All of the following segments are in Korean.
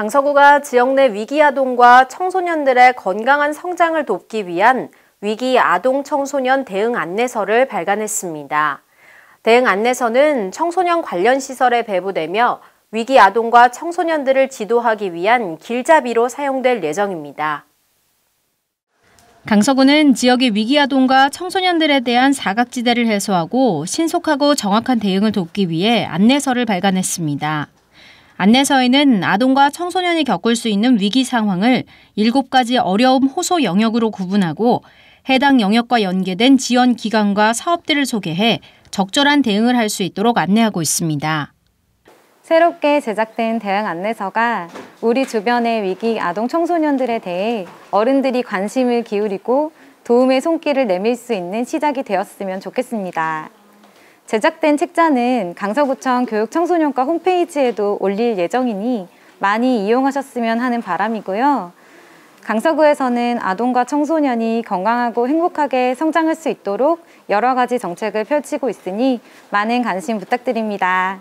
강서구가 지역 내 위기 아동과 청소년들의 건강한 성장을 돕기 위한 위기 아동 청소년 대응 안내서를 발간했습니다. 대응 안내서는 청소년 관련 시설에 배부되며 위기 아동과 청소년들을 지도하기 위한 길잡이로 사용될 예정입니다. 강서구는 지역의 위기 아동과 청소년들에 대한 사각지대를 해소하고 신속하고 정확한 대응을 돕기 위해 안내서를 발간했습니다. 안내서에는 아동과 청소년이 겪을 수 있는 위기 상황을 7가지 어려움 호소 영역으로 구분하고 해당 영역과 연계된 지원 기관과 사업들을 소개해 적절한 대응을 할 수 있도록 안내하고 있습니다. 새롭게 제작된 대응 안내서가 우리 주변의 위기 아동 청소년들에 대해 어른들이 관심을 기울이고 도움의 손길을 내밀 수 있는 시작이 되었으면 좋겠습니다. 제작된 책자는 강서구청 교육청소년과 홈페이지에도 올릴 예정이니 많이 이용하셨으면 하는 바람이고요. 강서구에서는 아동과 청소년이 건강하고 행복하게 성장할 수 있도록 여러 가지 정책을 펼치고 있으니 많은 관심 부탁드립니다.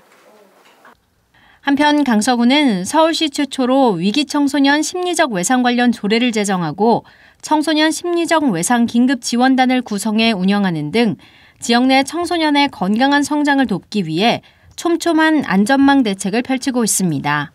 한편 강서구는 서울시 최초로 위기 청소년 심리적 외상 관련 조례를 제정하고 청소년 심리적 외상 긴급 지원단을 구성해 운영하는 등 지역 내 청소년의 건강한 성장을 돕기 위해 촘촘한 안전망 대책을 펼치고 있습니다.